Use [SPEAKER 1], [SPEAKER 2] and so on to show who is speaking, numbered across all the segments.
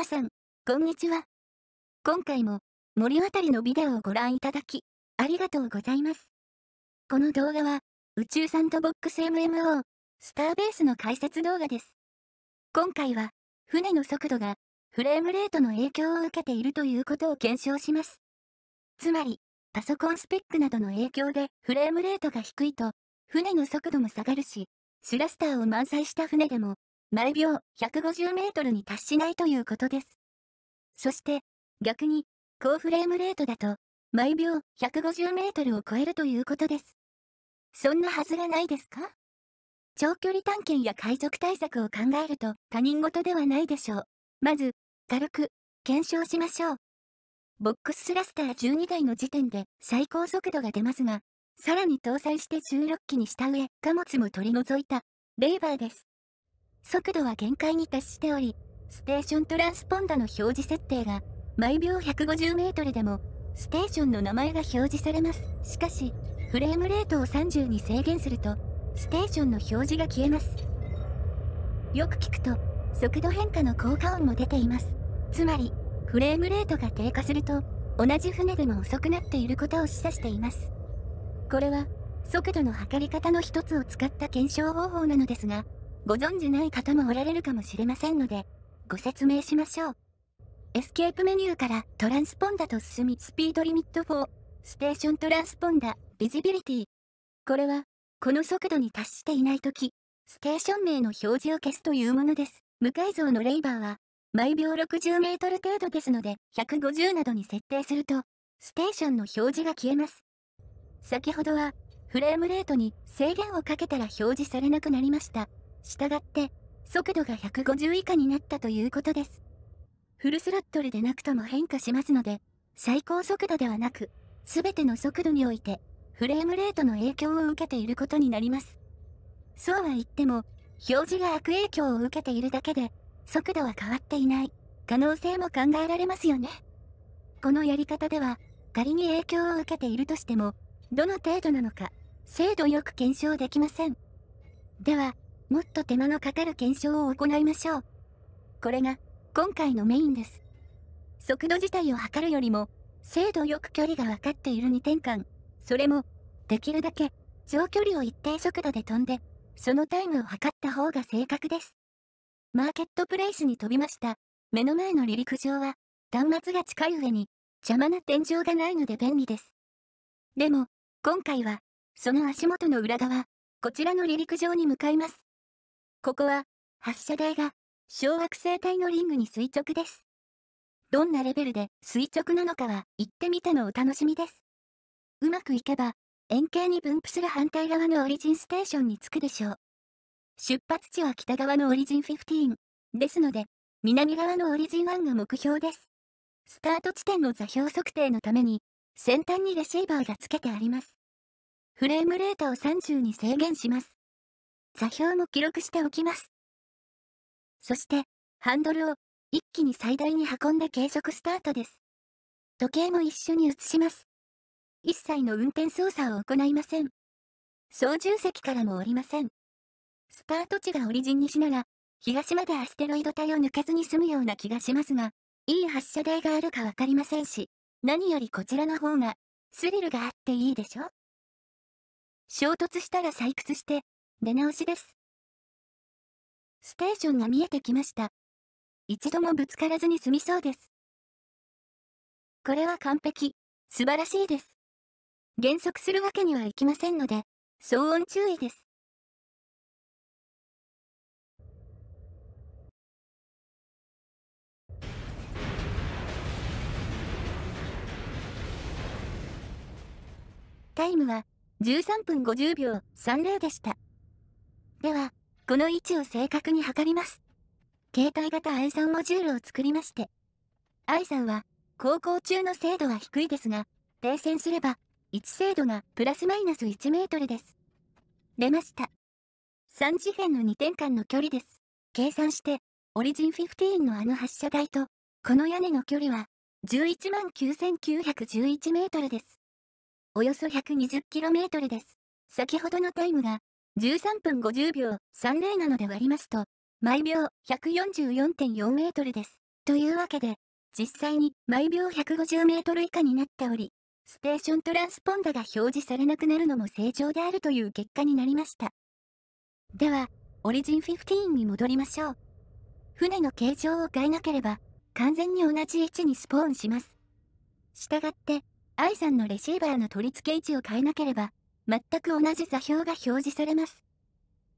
[SPEAKER 1] 皆さん、こんにちは。今回も、森渡りのビデオをご覧いただき、ありがとうございます。この動画は、宇宙サンドボックス MMO、スターベースの解説動画です。今回は、船の速度が、フレームレートの影響を受けているということを検証します。つまり、パソコンスペックなどの影響でフレームレートが低いと、船の速度も下がるし、シュラスターを満載した船でも、毎秒150メートルに達しないということです。そして、逆に、高フレームレートだと、毎秒150メートルを超えるということです。そんなはずがないですか？長距離探検や海賊対策を考えると他人事ではないでしょう。まず、軽く、検証しましょう。ボックススラスター12台の時点で最高速度が出ますが、さらに搭載して16機にした上、貨物も取り除いた、レーバーです。速度は限界に達しており、ステーショントランスポンダの表示設定が、毎秒150メートルでも、ステーションの名前が表示されます。しかし、フレームレートを30に制限すると、ステーションの表示が消えます。よく聞くと、速度変化の効果音も出ています。つまり、フレームレートが低下すると、同じ船でも遅くなっていることを示唆しています。これは、速度の測り方の一つを使った検証方法なのですが、ご存知ない方もおられるかもしれませんので、ご説明しましょう。エスケープメニューからトランスポンダと進み、 speed limit for station transponder visibility。これは、この速度に達していないとき、ステーション名の表示を消すというものです。無改造のレイバーは、毎秒60メートル程度ですので、150などに設定すると、ステーションの表示が消えます。先ほどは、フレームレートに制限をかけたら表示されなくなりました。したがって、速度が150以下になったということです。フルスロットルでなくとも変化しますので、最高速度ではなく、すべての速度において、フレームレートの影響を受けていることになります。そうは言っても、表示が悪影響を受けているだけで、速度は変わっていない可能性も考えられますよね。このやり方では、仮に影響を受けているとしても、どの程度なのか、精度よく検証できません。では、もっと手間のかかる検証を行いましょう。これが、今回のメインです。速度自体を測るよりも、精度よく距離が分かっている2点間。それも、できるだけ、長距離を一定速度で飛んで、そのタイムを測った方が正確です。マーケットプレイスに飛びました。目の前の離陸場は、端末が近い上に、邪魔な天井がないので便利です。でも、今回は、その足元の裏側、こちらの離陸場に向かいます。ここは、発射台が、小惑星帯のリングに垂直です。どんなレベルで垂直なのかは、行ってみてのお楽しみです。うまくいけば、円形に分布する反対側のオリジンステーションに着くでしょう。出発地は北側のオリジン15。ですので、南側のオリジン1が目標です。スタート地点の座標測定のために、先端にレシーバーが付けてあります。フレームレートを30に制限します。座標も記録しておきます。そして、ハンドルを一気に最大に運んで計測スタートです。時計も一緒に移します。一切の運転操作を行いません。操縦席からも降りません。スタート地がオリジン西なら、東までアステロイド帯を抜けずに済むような気がしますが、いい発射台があるかわかりませんし、何よりこちらの方が、スリルがあっていいでしょ？衝突したら採掘して、出直しです。ステーションが見えてきました。一度もぶつからずに済みそうです。これは完璧、素晴らしいです。減速するわけにはいきませんので、騒音注意です。タイムは13分50秒30でした。では、この位置を正確に測ります。携帯型 i3 モジュールを作りまして。i3 は、航行中の精度は低いですが、停戦すれば、1精度がプラスマイナス1メートルです。出ました。3次元の2点間の距離です。計算して、オリジン15のあの発射台と、この屋根の距離は、11万9911メートルです。およそ 120km です。先ほどのタイムが13分50秒30なので割りますと、毎秒144.4メートルです。というわけで、実際に毎秒150メートル以下になっており、ステーショントランスポンダが表示されなくなるのも正常であるという結果になりました。では、オリジン15に戻りましょう。船の形状を変えなければ、完全に同じ位置にスポーンします。したがって、愛さんのレシーバーの取り付け位置を変えなければ、全く同じ座標が表示されます。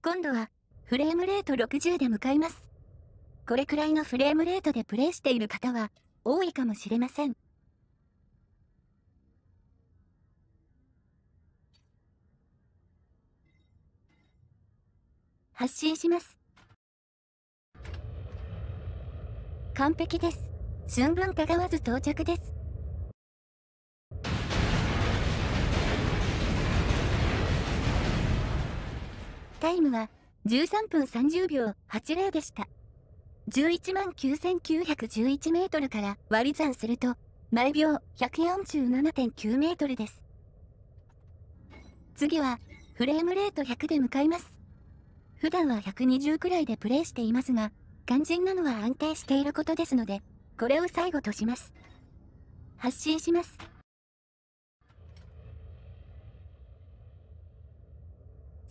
[SPEAKER 1] 今度は、フレームレート60で向かいます。これくらいのフレームレートでプレイしている方は、多いかもしれません。発信します。完璧です。寸分たがわず到着です。タイムは13分30秒80でした。11万9911メートルから割り算すると、毎秒147.9メートルです。次は、フレームレート100で向かいます。普段は120くらいでプレイしていますが、肝心なのは安定していることですので、これを最後とします。発信します。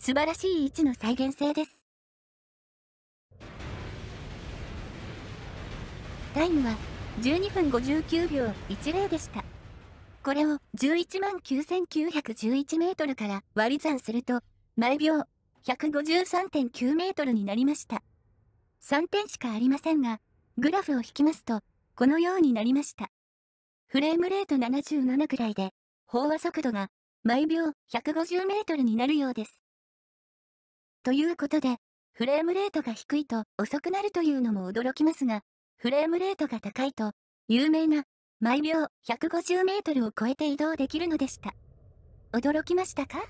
[SPEAKER 1] 素晴らしい位置の再現性です。タイムは12分59秒10でした。これを11万9911メートルから割り算すると、毎秒153.9メートルになりました。3点しかありませんが、グラフを引きますと、このようになりました。フレームレート77くらいで、飽和速度が毎秒150メートルになるようです。ということで、フレームレートが低いと遅くなるというのも驚きますが、フレームレートが高いと、有名な毎秒150メートルを超えて移動できるのでした。驚きましたか？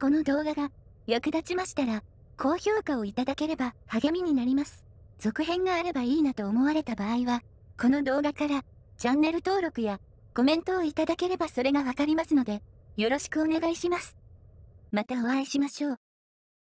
[SPEAKER 1] この動画が役立ちましたら、高評価をいただければ励みになります。続編があればいいなと思われた場合は、この動画からチャンネル登録やコメントをいただければそれがわかりますので、よろしくお願いします。またお会いしましょう。